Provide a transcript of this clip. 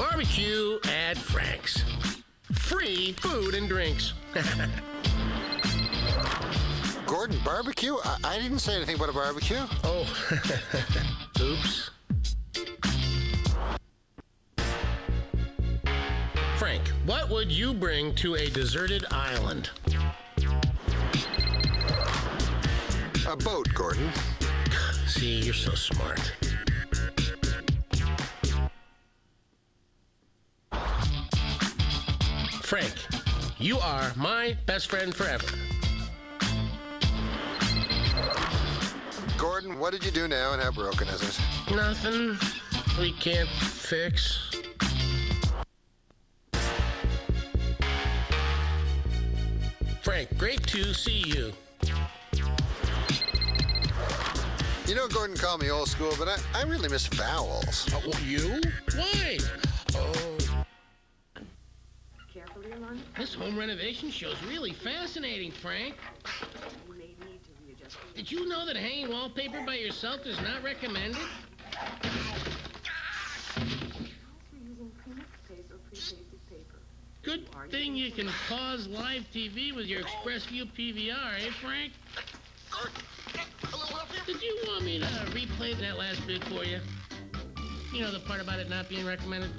Barbecue at Frank's. Free food and drinks. Gordon, barbecue? I, I didn't say anything about a barbecue. oh, oops. Frank, what would you bring to a deserted island? A boat, Gordon. See, you're so smart. Frank, you are my best friend forever. Gordon, what did you do now and how broken is it? Nothing we can't fix. Frank, great to see you. You know, Gordon called me old school, but I, I really miss vowels. Uh, well, you? Why? This home renovation show's really fascinating, Frank. You may need to readjust. Did you know that hanging wallpaper by yourself is not recommended? Good thing you can pause live TV with your ExpressVu PVR, eh, Frank? Did you want me to replay that last bit for you? You know the part about it not being recommended?